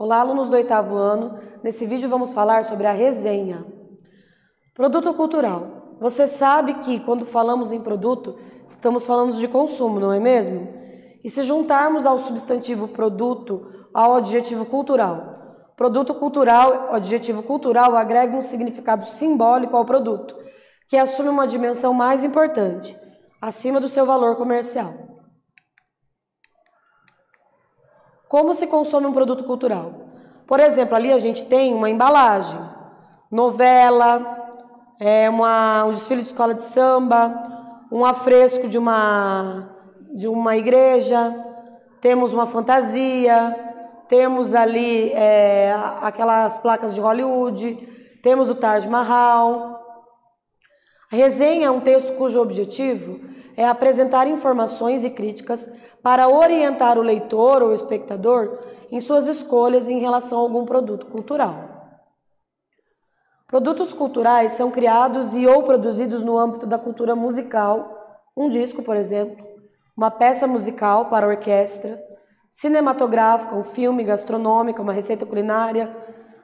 Olá, alunos do oitavo ano. Nesse vídeo vamos falar sobre a resenha. Produto cultural. Você sabe que quando falamos em produto, estamos falando de consumo, não é mesmo? E se juntarmos ao substantivo produto ao adjetivo cultural? Produto cultural, adjetivo cultural, agrega um significado simbólico ao produto, que assume uma dimensão mais importante, acima do seu valor comercial. Como se consome um produto cultural? Por exemplo, ali a gente tem uma embalagem, novela, é uma, um desfile de escola de samba, um afresco de uma, de uma igreja, temos uma fantasia, temos ali é, aquelas placas de Hollywood, temos o Taj Mahal. A resenha é um texto cujo objetivo é apresentar informações e críticas para orientar o leitor ou espectador em suas escolhas em relação a algum produto cultural. Produtos culturais são criados e ou produzidos no âmbito da cultura musical, um disco, por exemplo, uma peça musical para orquestra, cinematográfica, um filme gastronômico, uma receita culinária,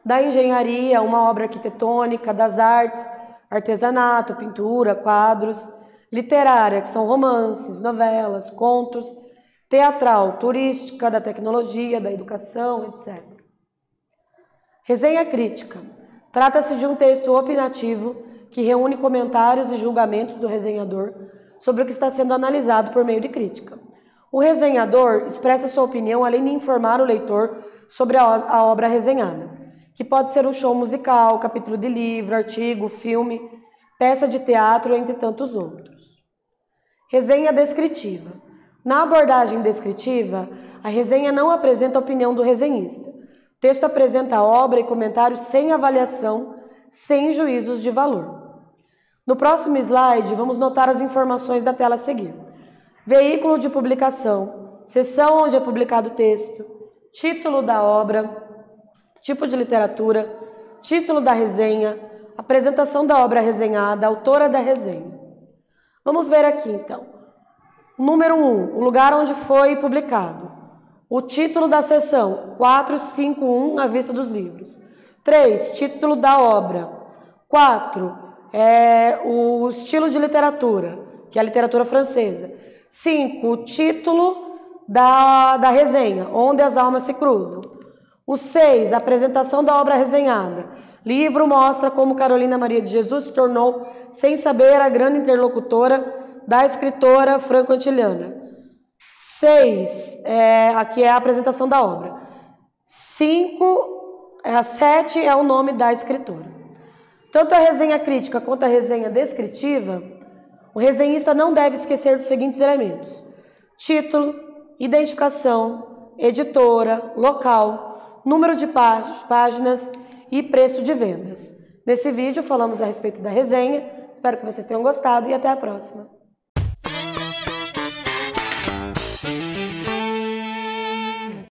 da engenharia, uma obra arquitetônica, das artes, artesanato, pintura, quadros, literária, que são romances, novelas, contos, teatral, turística, da tecnologia, da educação, etc. Resenha crítica. Trata-se de um texto opinativo que reúne comentários e julgamentos do resenhador sobre o que está sendo analisado por meio de crítica. O resenhador expressa sua opinião além de informar o leitor sobre a, obra resenhada, que pode ser um show musical, capítulo de livro, artigo, filme, peça de teatro, entre tantos outros. Resenha descritiva. Na abordagem descritiva, a resenha não apresenta a opinião do resenhista. O texto apresenta a obra e comentários sem avaliação, sem juízos de valor. No próximo slide, vamos notar as informações da tela a seguir. Veículo de publicação, seção onde é publicado o texto, título da obra, tipo de literatura, título da resenha, apresentação da obra resenhada, autora da resenha. Vamos ver aqui então. Número 1, um, o lugar onde foi publicado. O título da seção, 451, à vista dos livros. 3, título da obra. 4, é, o estilo de literatura, que é a literatura francesa. 5, o título da, da resenha, onde as almas se cruzam. O 6, a apresentação da obra resenhada. Livro mostra como Carolina Maria de Jesus se tornou, sem saber, a grande interlocutora da escritora franco-antiliana. 6, é, aqui é a apresentação da obra. 5, é, a 7 é o nome da escritora. Tanto a resenha crítica quanto a resenha descritiva, o resenhista não deve esquecer dos seguintes elementos: título, identificação, editora, local, número de páginas e preço de vendas. Nesse vídeo falamos a respeito da resenha. Espero que vocês tenham gostado e até a próxima.